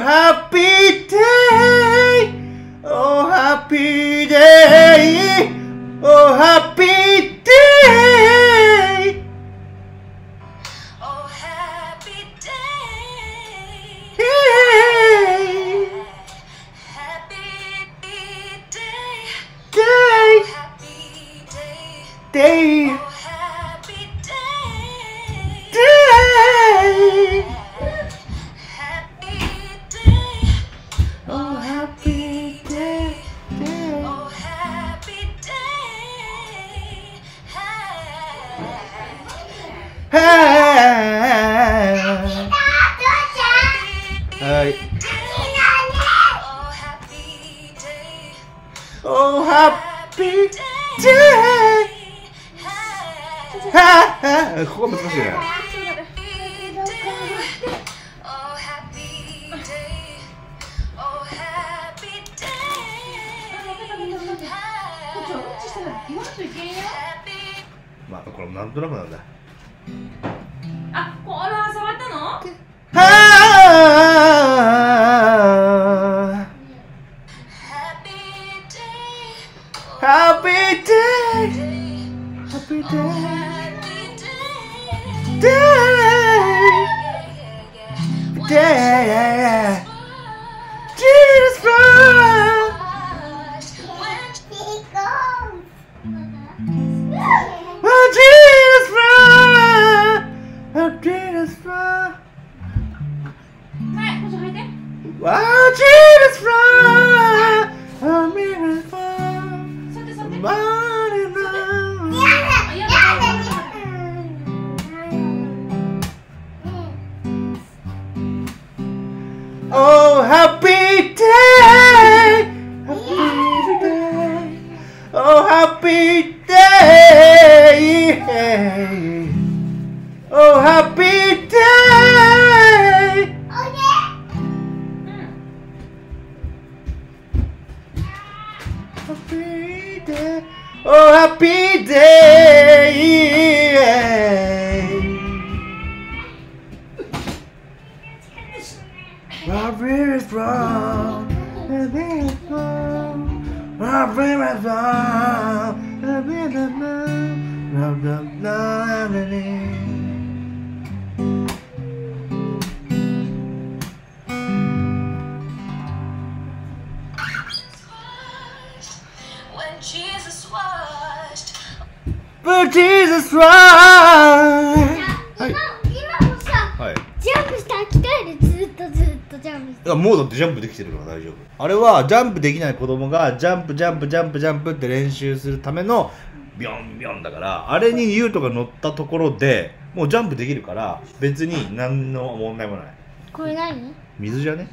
happy day Oh happy day Oh happy day Oh, happy day. Hey Happy day. Day Happy day. Day ら言わんといけんよ Happy まあこれもなんとなくなんだ Happy day. Happy day. Day. Day. Jesus Christ. Oh, Jesus Christ. Oh, Jesus Christ. Oh, Jesus Christ. happy day. Oh, Happy day. Oh, happy day. Robbery is wrong. Robbery is wrong. Robbery is wrong. Robbery is wrong. Jesus Christ! はい。今もさはい。ジャンプした機械でずっとずっとジャンプしてもうだってジャンプできてるから大丈夫あれはジャンプできない子供がジャンプジャンプジャンプジャンプって練習するためのビョンビョンだからあれにユウトが乗ったところでもうジャンプできるから別に何の問題もないこれ何？水じゃね？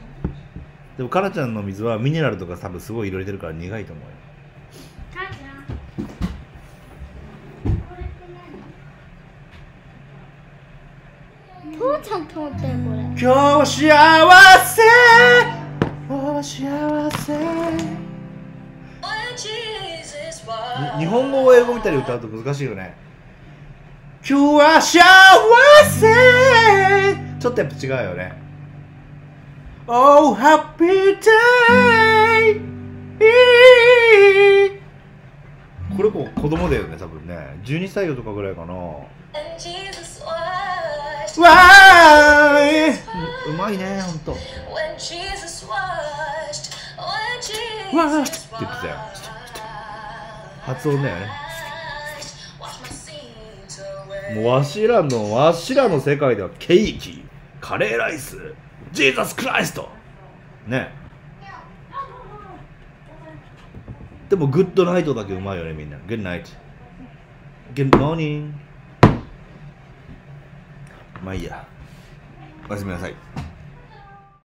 でもかなちゃんの水はミネラルとか多分すごい入れてるから苦いと思うよ父ちゃんと思ったよこれ。今日は幸せ。今日は幸せ.日本語を英語みたいに歌うと難しいよね。今日は幸せ。ちょっとやっぱ違うよね。Oh happy day. これ子供だよね多分ね。12歳とかぐらいかな.わまいねほんと。わーって言ってたよ.発音だよね.もうわしらのわしらの世界ではケーキカレーライスジーザスクライストね。でもグッドナイトだけうまいよねみんな。グッドナイトグッドモーニングまあいいや。おやすみなさい